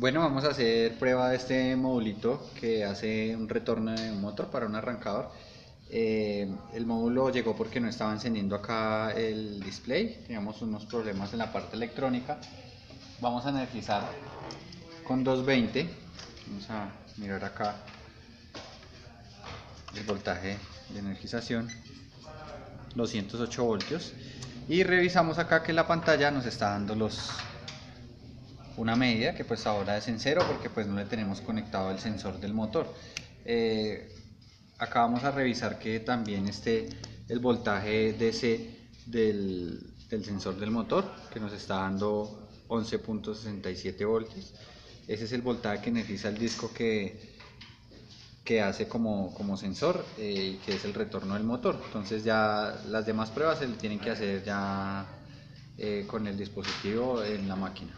Bueno, vamos a hacer prueba de este modulito que hace un retorno de un motor para un arrancador. Eh, el módulo llegó porque no estaba encendiendo acá el display, teníamos unos problemas en la parte electrónica. Vamos a energizar con 220, vamos a mirar acá el voltaje de energización, 208 voltios. Y revisamos acá que la pantalla nos está dando los una media que pues ahora es en cero porque pues no le tenemos conectado el sensor del motor. Eh, acá vamos a revisar que también esté el voltaje DC del, del sensor del motor que nos está dando 11.67 voltios. Ese es el voltaje que necesita el disco que, que hace como, como sensor eh, y que es el retorno del motor. Entonces ya las demás pruebas se tienen que hacer ya eh, con el dispositivo en la máquina